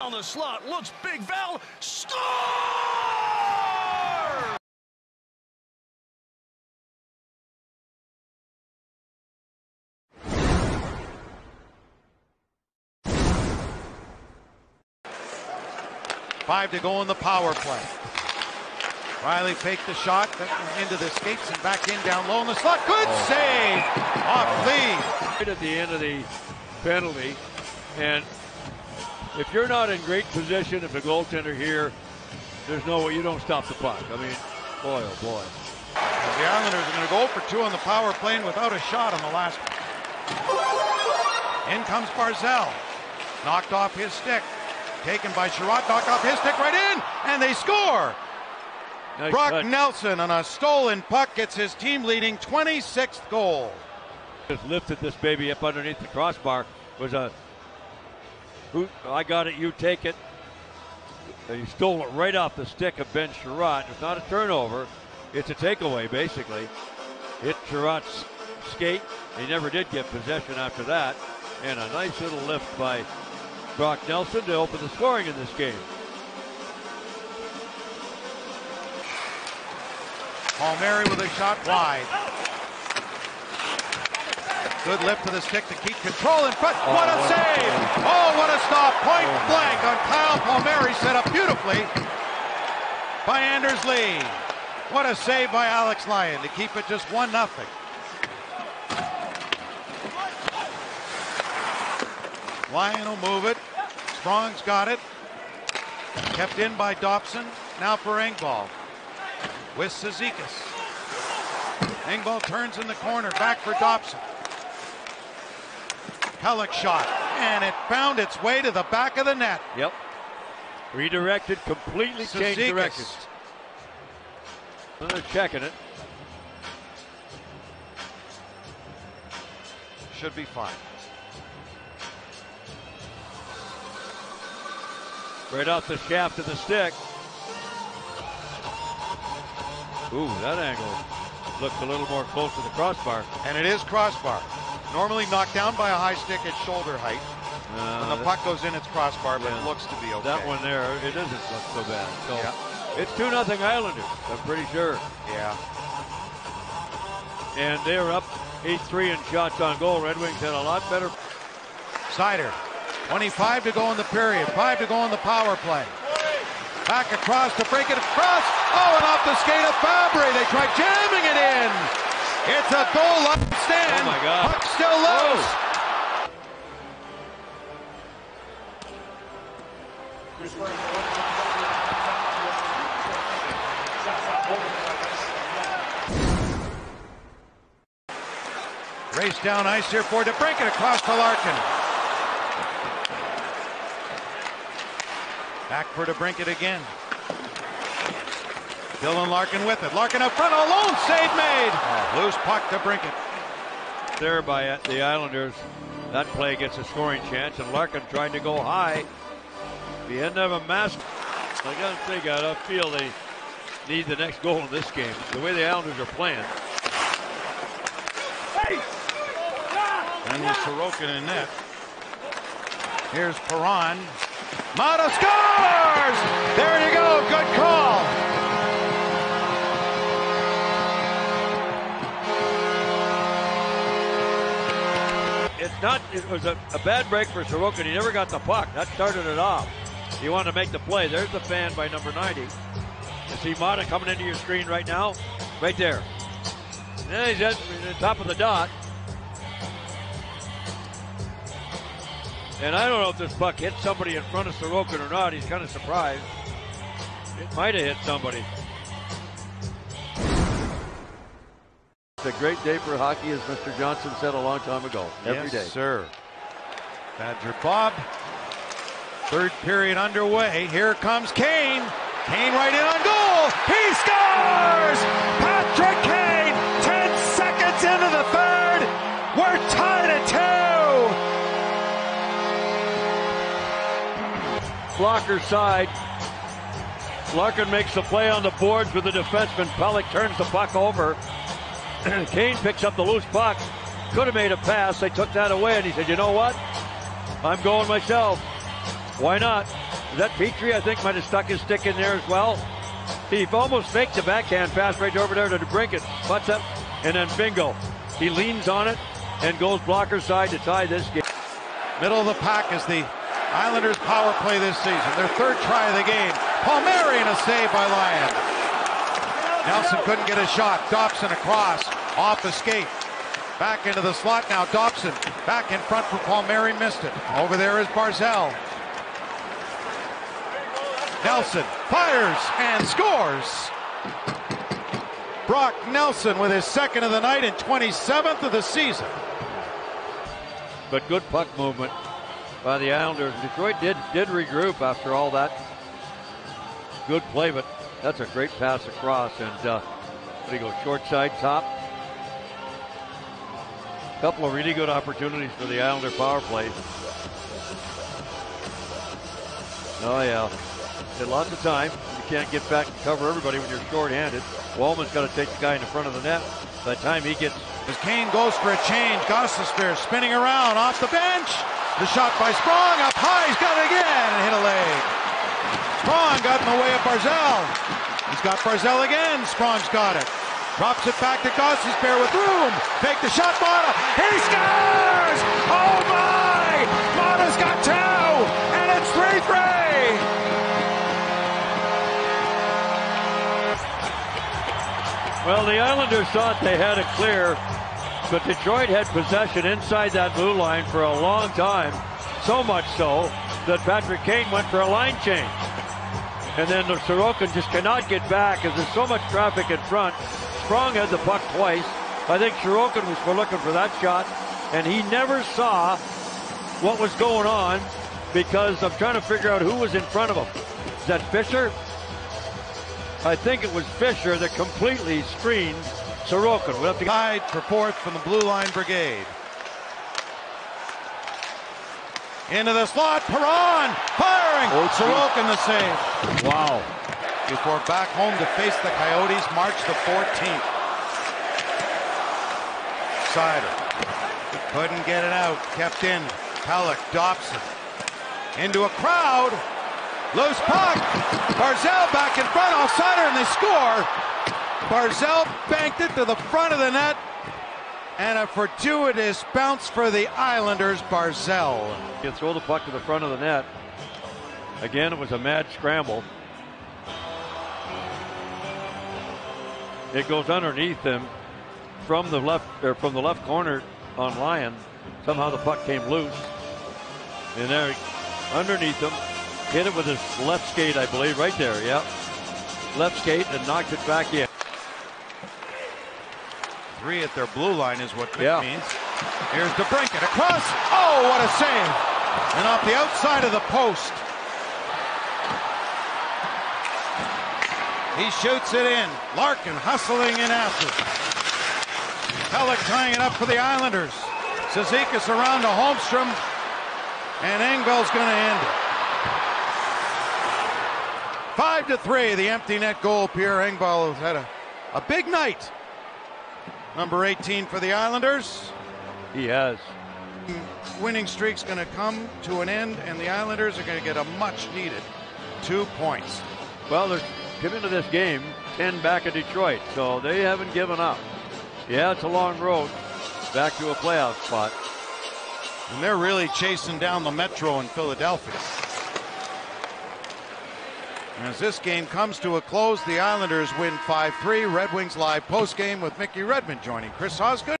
On the slot, looks big. Val score! Five to go in the power play. Riley faked the shot into the skates and back in down low in the slot. Good oh. save off lead. Right at the end of the penalty, and if you're not in great position, if the goaltender here, there's no way you don't stop the puck. I mean, boy, oh boy. The Islanders are going to go for two on the power play without a shot on the last one. In comes Barzal. Knocked off his stick. Taken by Chiarot, knocked off his stick right in, and they score. Nice Brock touch. Nelson on a stolen puck gets his team leading 26th goal. Just lifted this baby up underneath the crossbar. Was a who I got it, you take it. He stole it right off the stick of Ben Chiarot. It's not a turnover, it's a takeaway basically. Hit Chiarot's skate. He never did get possession after that. And a nice little lift by Brock Nelson to open the scoring in this game. Palmieri with a shot wide. Good lift to the stick to keep control in front. Oh, what a what save! A oh, what a stop! Point oh. blank on Kyle Palmieri, set up beautifully by Anders Lee. What a save by Alex Lyon to keep it just one nothing. Lyon will move it. Sprong's got it. Kept in by Dobson. Now for Engvall. With Cizikas. Engvall turns in the corner. Back for Dobson. Pelech shot, and it found its way to the back of the net. Yep. Redirected, completely Cizikas. changed direction. They're checking it. Should be fine. Right off the shaft of the stick. Ooh, that angle looked a little more close to the crossbar. And it is crossbar. Normally knocked down by a high stick at shoulder height. Uh, when the puck goes in, it's crossbar, but yeah. it looks to be okay. That one there, it doesn't look so bad. So yeah. it's 2 nothing Islanders, I'm pretty sure. Yeah. And they are up 8-3 in shots on goal. Red Wings had a lot better. Seider 25 to go in the period, five to go in the power play. Back across to break it across. Oh, and off the skate of Fabbri. They try jamming it in. It's a goal line stand. Oh my God. Puck still loose. Race down ice here for DeBrincat across to Larkin. Back for DeBrincat again. Dylan Larkin with it. Larkin up front alone. Save made. Oh, loose puck DeBrincat. There by the Islanders. That play gets a scoring chance, and Larkin trying to go high. The end of a mask. I gotta think, I don't feel they need the next goal in this game. The way the Islanders are playing. And with Sorokin in net. Here's Perron. Maatta scores! There you go. Not, it was a, a bad break for Sorokin. He never got the puck. That started it off. He wanted to make the play. There's the fan by number 90. You see Maatta coming into your screen right now? Right there. And he's at the top of the dot. And I don't know if this puck hit somebody in front of Sorokin or not. He's kind of surprised. It might have hit somebody. It's a great day for hockey, as Mr. Johnson said a long time ago. Every yes, day, sir. Badger Bob. Third period underway. Here comes Kane. Kane right in on goal. He scores! Patrick Kane, 10 seconds into the third. We're tied at two. blocker side. Larkin makes the play on the boards with the defenseman. Pelech turns the puck over. Kane picks up the loose puck. Could have made a pass. They took that away, and he said, You know what? I'm going myself. Why not? that Petry, I think, might have stuck his stick in there as well. He almost faked the backhand pass right over there to DeBrincat. Butts up, and then bingo. He leans on it and goes blocker side to tie this game. Middle of the pack is the Islanders power play this season. Their third try of the game. Palmieri and a save by Lyon. Nelson couldn't get a shot. Dobson across, off the skate. Back into the slot now. Dobson back in front for Palmieri, missed it. Over there is Barzal. Nelson fires and scores. Brock Nelson with his second of the night and 27th of the season. But good puck movement by the Islanders. Detroit did did regroup after all that good play, but that's a great pass across. And uh, what do you go short side top? A couple of really good opportunities for the Islander power play. Oh yeah, had lots of time. You can't get back and cover everybody when you're short-handed. Walman's got to take the guy in the front of the net. By the time he gets as Kane goes for a change, Gostisbehere spinning around off the bench. The shot by Sprong up high. He's got it again and hit a leg. Sprong got in the way of Barzal. He's got Barzal again. Sprong's got it. Drops it back to Gostisbehere with room. Take the shot, Maatta. He scores! Oh my! Maatta's got two, and it's 3-3. Well, the Islanders thought they had it clear, but Detroit had possession inside that blue line for a long time. So much so that Patrick Kane went for a line change. And then the Sorokin just cannot get back because there's so much traffic in front. Sprong had the puck twice. I think Sorokin was for looking for that shot, and he never saw what was going on because I'm trying to figure out who was in front of him. Is that Fischer? I think it was Fischer that completely screened Sorokin. We'll have to tied for fourth from the blue line brigade. Into the slot, Perron firing. Oh, Sorokin the save. Wow. Before back home to face the Coyotes March the 14th. Seider couldn't get it out. Kept in. Pelech, Dobson. Into a crowd. Loose puck. Barzal back in front, offsider, and they score. Barzal banked it to the front of the net. And a fortuitous bounce for the Islanders, Barzal. Can throw the puck to the front of the net. Again, it was a mad scramble. It goes underneath him from the left or from the left corner on Lyon. Somehow the puck came loose. And there underneath him, Hit it with his left skate, I believe, right there. Yep. Left skate and knocked it back in. Three at their blue line is what yeah. means. Here's DeBrincat across. Oh, what a save. And off the outside of the post. He shoots it in. Larkin hustling in after. Pelech tying it up for the Islanders. Cizikas around to Holmstrom. And Engvall's going to end it. Five to three, the empty net goal. Pierre Engvall has had a, a big night. Number 18 for the Islanders. He has. Winning streak's going to come to an end, and the Islanders are going to get a much needed two points. Well, they're coming to this game 10 back at Detroit, so they haven't given up. Yeah, it's a long road back to a playoff spot. And they're really chasing down the Metro in Philadelphia. As this game comes to a close, the Islanders win 5 3. Red Wings live postgame with Mickey Redmond joining Chris Osgood.